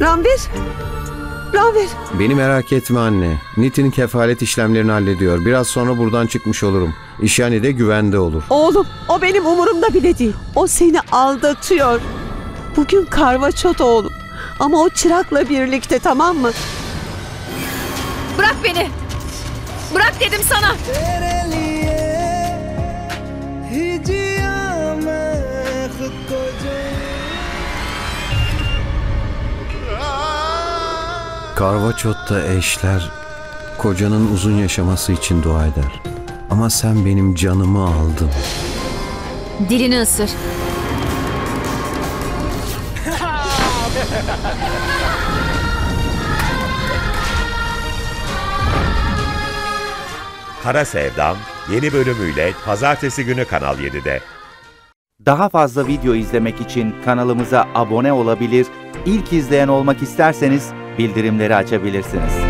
Ranvir. Ranvir. Beni merak etme anne. Nitin kefalet işlemlerini hallediyor. Biraz sonra buradan çıkmış olurum. İşhani de güvende olur. Oğlum o benim umurumda bile değil. O seni aldatıyor. Bugün karvaçot oğlum. Ama o çırakla birlikte tamam mı? Bırak beni. Bırak dedim sana. Karvaçot'ta eşler kocanın uzun yaşaması için dua eder. Ama sen benim canımı aldın. Dilini ısır. Kara Sevdam yeni bölümüyle pazartesi günü Kanal 7'de. Daha fazla video izlemek için kanalımıza abone olabilir, ilk izleyen olmak isterseniz bildirimleri açabilirsiniz.